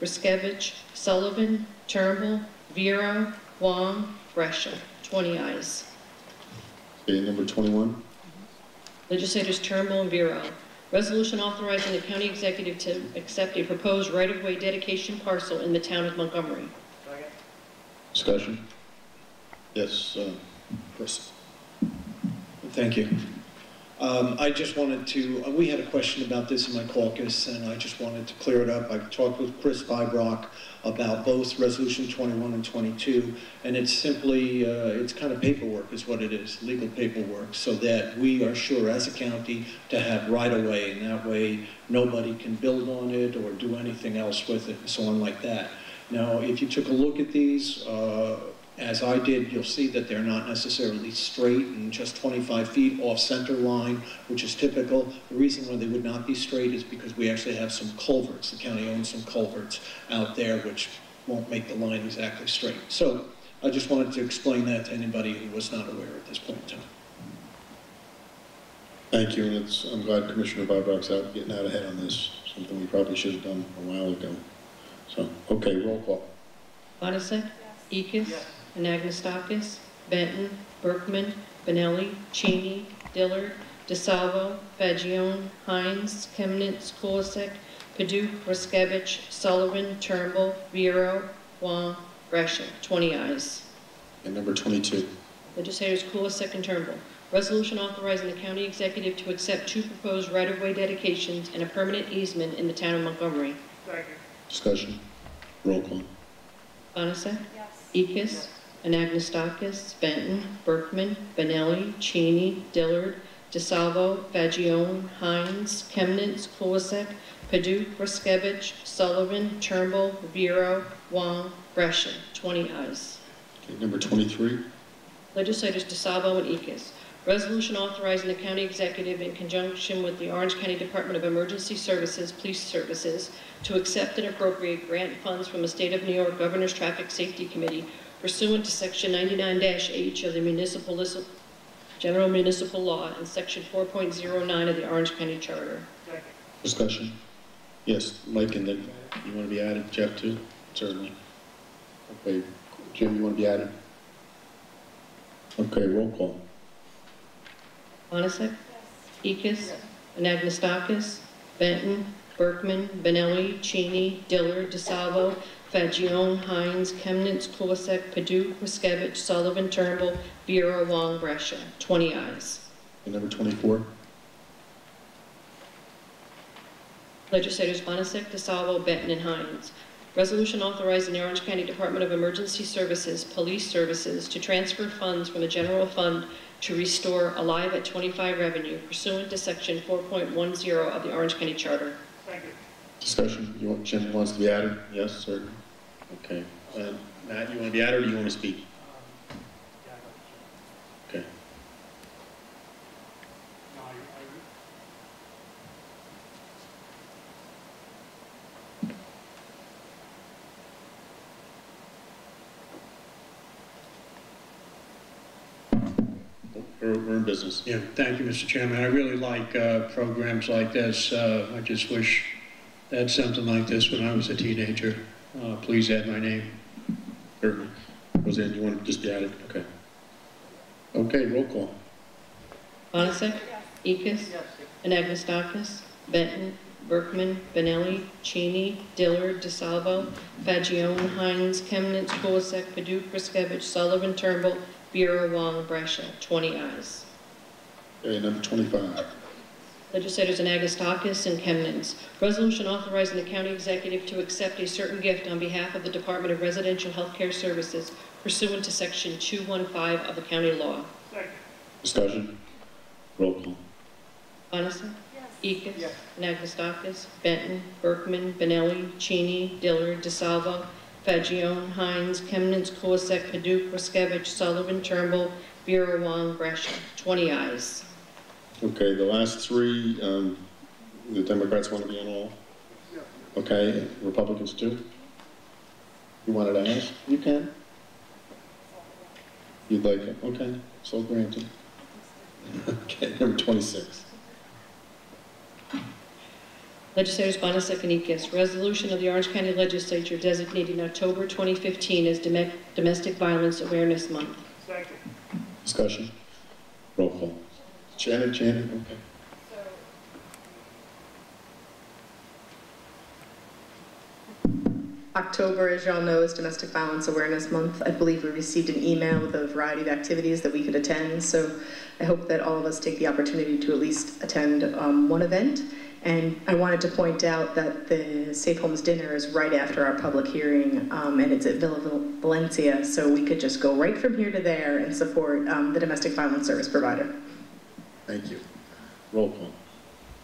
Ruszkiewicz? Sullivan? Turnbull? Vero? Wong? Brescia. 20 ayes. Okay, number 21. Legislators Turnbull and Vero. Resolution authorizing the county executive to accept a proposed right-of-way dedication parcel in the town of Montgomery. Discussion? Yes, uh, Chris. Thank you. Um, I just wanted to, uh, we had a question about this in my caucus, and I just wanted to clear it up. I talked with Chris Vibrock about both Resolution 21 and 22, and it's simply, uh, it's kind of paperwork is what it is, legal paperwork, so that we are sure as a county to have right-of-way, and that way nobody can build on it or do anything else with it, and so on like that. Now, if you took a look at these, uh, as I did, you'll see that they're not necessarily straight and just 25 feet off center line, which is typical. The reason why they would not be straight is because we actually have some culverts. The county owns some culverts out there which won't make the line exactly straight. So I just wanted to explain that to anybody who was not aware at this point in time. Thank you, and it's, I'm glad Commissioner Vibrock's out, getting out ahead on this, something we probably should have done a while ago. So, okay, roll call. Coniston? Eachus? Anagnostakis? Benton? Berkman? Bonelli? Cheney? Dillard? DeSalvo? Faggione, Hines? Kemnitz? Kulisek? Paduch? Ruszkiewicz? Sullivan? Turnbull? Vero? Wong? Brescia. 20 ayes. And number 22. Legislators Kulisek and Turnbull. Resolution authorizing the county executive to accept two proposed right-of-way dedications and a permanent easement in the town of Montgomery. Discussion? Roll call. Coniston? Eachus? Anagnostakis? Benton? Berkman? Bonelli? Cheney? Dillard? DeSalvo? Faggione, Hines? Kemnitz? Kulisek? Paduch? Ruszkiewicz? Sullivan? Turnbull? Vero? Wong? Brescia. 20 ayes. Okay, number 23. Legislators DeSalvo and Eachus. Resolution authorizing the county executive in conjunction with the Orange County Department of Emergency Services, Police Services, to accept and appropriate grant funds from the State of New York Governor's Traffic Safety Committee pursuant to Section 99-H of the Municipal, General Municipal Law and Section 4.09 of the Orange County Charter. Discussion? Yes, Mike, and then you want to be added, Jeff, too? Certainly. Okay, Jim, you want to be added? Okay, roll call. Coniston? Eachus? Anagnostakis? Benton? Berkman? Bonelli? Cheney? Diller, DeSalvo? Faggione, Hines? Kemnitz? Kulisek? Paduch? Ruszkiewicz? Sullivan? Turnbull? Vero? Wong? Brescia. 20 ayes. And number 24. Legislators Bonacic, DeSalvo, Benton, and Hines. Resolution authorizing the Orange County Department of Emergency Services, Police Services to transfer funds from the general fund to restore Alive at 25 revenue pursuant to Section 4.10 of the Orange County Charter. Discussion, Jim wants to be added? Yes, sir. Okay. Uh, Matt, you want to be added or do you want to speak? Okay. We're, we're in business. Yeah, thank you, Mr. Chairman. I really like uh, programs like this. Uh, I just wish I had something like this when I was a teenager. Uh, Please add my name. Certainly. Roseanne, you want to just be added? Okay. Okay, roll call. Bonacic? Eachus? Anagnostakis? Benton? Berkman? Bonelli? Cheney? Dillard? DeSalvo? Faggione? Hines? Kemnitz? Kulisek? Paduch? Ruszkiewicz? Sullivan? Turnbull? Vera Wong Brescia, 20 ayes. Okay, number 25. Legislators Anagnostakis and Kemnitz. Resolution authorizing the county executive to accept a certain gift on behalf of the Department of Residential Health Care Services pursuant to Section 215 of the county law. Second. Discussion? Roll call. Coniston? Eachus? Anagnostakis? Benton? Berkman? Bonelli? Cheney? Dillard? DeSalvo? Faggione? Hines? Kemnitz? Kulisek? Paduch? Ruszkiewicz? Sullivan? Turnbull? Vera Wong? Brescia. 20 ayes. Okay, the last three, um, the Democrats want to be on all? Okay, Republicans too? You wanted to ask? You can. You'd like it? Okay, so granted. Okay, number 26. Legislators Bonacic and Eachus. Resolution of the Orange County Legislature designating October 2015 as Dome- Domestic Violence Awareness Month. Discussion? Roll call. Shannon, Shannon, okay. October, as y'all know, is Domestic Violence Awareness Month. I believe we received an email with a variety of activities that we could attend, so I hope that all of us take the opportunity to at least attend um, one event. And I wanted to point out that the Safe Homes Dinner is right after our public hearing, um, and it's at Villa Valencia, so we could just go right from here to there and support um, the domestic violence service provider. Thank you. Roll call.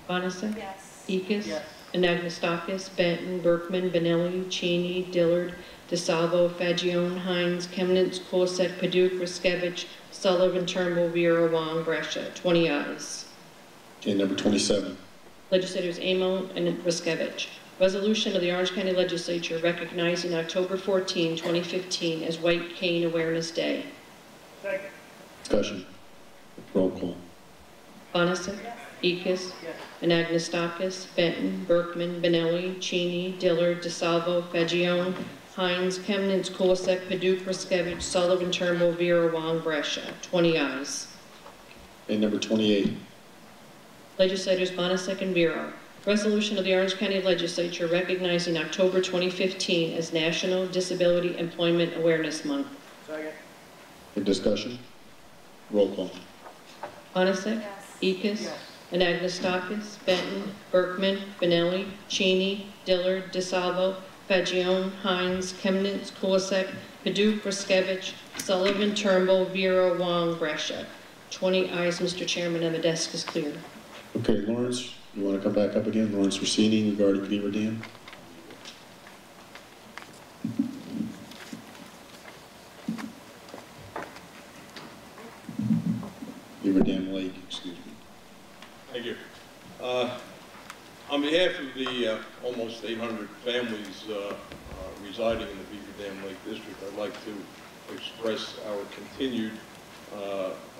Bonacic? Yes. Eachus? Anagnostakis? Benton? Berkman? Bonelli? Cheney? Dillard? DeSalvo? Faggione, Hines? Kemnitz? Kulisek? Paduch? Ruszkiewicz? Sullivan? Turnbull? Vera Wong? Brescia. 20 ayes. Okay, number 27. Legislators Amo and Ruszkiewicz. Resolution of the Orange County Legislature recognizing October 14, 2015 as White Cane Awareness Day. Discussion? Roll call. Bonacic? Eachus? Anagnostakis? Benton? Berkman? Bonelli? Cheney? Dillard? DeSalvo? Faggione? Hines? Kemnitz? Kulisek? Paduch? Ruszkiewicz? Sullivan? Turnbull? Vera Wong? Brescia. 20 ayes. Okay, number 28. Legislators Bonacic and Vero. Resolution of the Orange County Legislature recognizing October 2015 as National Disability Employment Awareness Month. Any discussion? Roll call. Bonacic? Eachus? Anagnostakis? Benton? Berkman? Bonelli? Cheney? Dillard? DeSalvo? Faggione? Hines? Kemnitz? Kulisek? Paduch? Ruszkiewicz? Sullivan? Turnbull? Vera Wong? Brescia. 20 ayes, Mr. Chairman, and the desk is clear. Okay, Lawrence, you want to come back up again? Lawrence Rossini regarding Beaver Dam? Beaver Dam Lake, excuse me. Thank you. Uh, On behalf of the uh, almost 800 families uh, uh, residing in the Beaver Dam Lake District, I'd like to express our continued,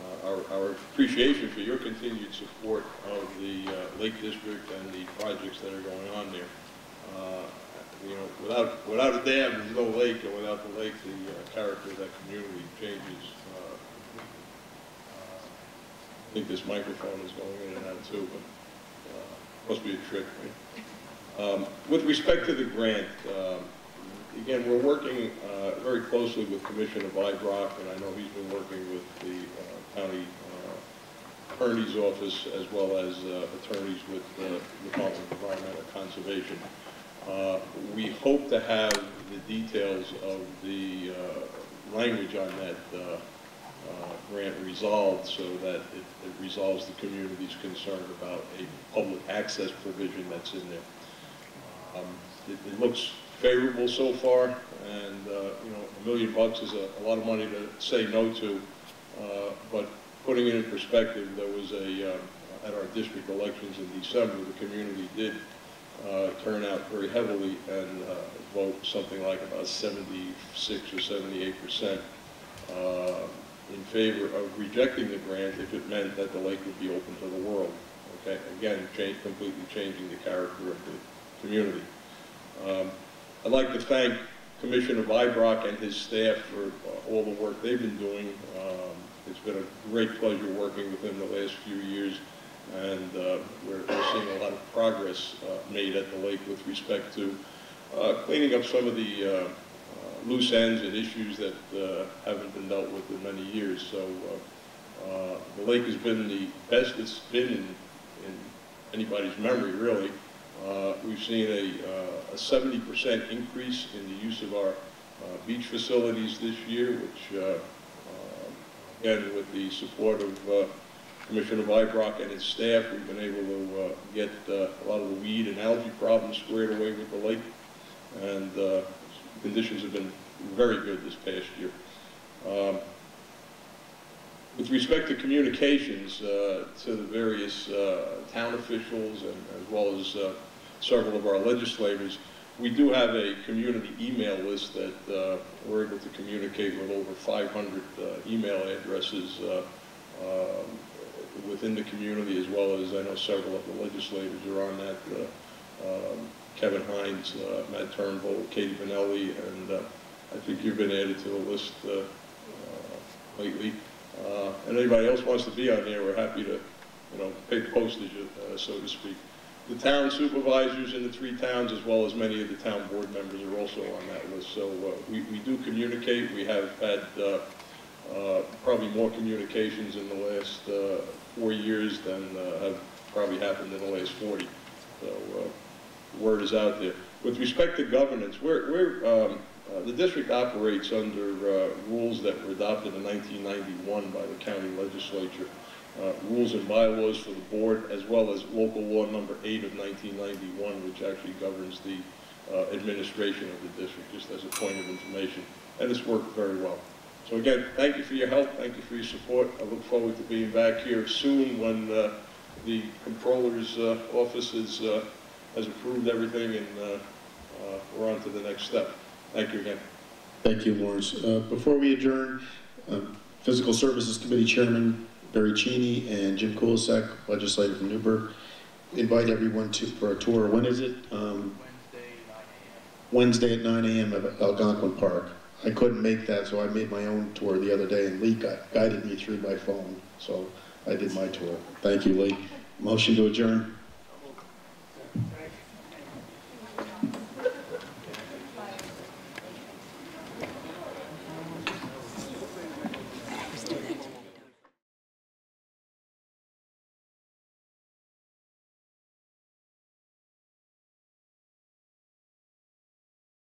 uh, uh, our our appreciation for your continued support of the uh, Lake District and the projects that are going on there. Uh, You know, without, without a dam, there's no lake, and without the lake, the uh, character of that community changes uh, I think this microphone is going in and out too, but uh, must be a trick. right? Um, With respect to the grant, um, again, we're working uh, very closely with Commissioner Vibrock, and I know he's been working with the uh, county uh, attorney's office as well as uh, attorneys with the Department of Environmental Conservation. Uh, We hope to have the details of the uh, language on that uh, grant resolved so that it it resolves the community's concern about a public access provision that's in there. Um, It it looks favorable so far, and, uh, you know, a million bucks is a a lot of money to say no to, but putting it in perspective, there was a, uh, at our district elections in December, the community did uh, turn out very heavily and uh, vote something like about 76 or 78 percent uh, in favor of rejecting the grant if it meant that the lake would be open to the world. Okay, again, change, completely changing the character of the community. Um, I'd like to thank Commissioner Vibrock and his staff for uh, all the work they've been doing. Um, It's been a great pleasure working with them the last few years, and uh, we're we're seeing a lot of progress uh, made at the lake with respect to uh, cleaning up some of the uh, uh, loose ends and issues that uh, haven't been dealt with in many years. So uh, uh, the lake has been the best it's been in, in anybody's memory, really. Uh, we've seen a, uh, a 70% increase in the use of our uh, beach facilities this year, which, again, with the support of uh, Commissioner Vibrock and his staff, we've been able to uh, get uh, a lot of the weed and algae problems squared away with the lake. And uh, conditions have been very good this past year. Um, with respect to communications uh, to the various uh, town officials and as well as uh, several of our legislators, we do have a community email list that uh, we're able to communicate with over 500 uh, email addresses uh, um, within the community as well as I know several of the legislators are on that. Uh, um, Kevin Hines, uh, Matt Turnbull, Katie Bonelli, and uh, I think you've been added to the list lately. And anybody else wants to be on there, we're happy to, you know, pay postage, so to speak. The town supervisors in the three towns, as well as many of the town board members, are also on that list. So uh, we, we do communicate. We have had uh, uh, probably more communications in the last uh, four years than uh, have probably happened in the last 40. So uh, word is out there. With respect to governance, we're, we're um, the district operates under rules that were adopted in 1991 by the county legislature, uh, rules and bylaws for the board, as well as local law number 8 of 1991, which actually governs the uh, administration of the district, just as a point of information. And it's worked very well. So again, thank you for your help, thank you for your support. I look forward to being back here soon when uh, the comptroller's uh, office is, uh, has approved everything and we're on to the next step. Thank you again. Thank you, Lawrence. Before we adjourn, Physical Services Committee Chairman Barry Cheney and Jim Kulisek, legislator from Newburgh, invite everyone to, for a tour. When is it? Um, Wednesday at 9 a.m. at Algonquin Park. I couldn't make that, so I made my own tour the other day, and Lee gu- guided me through my phone, so I did my tour. Thank you, Lee. Motion to adjourn?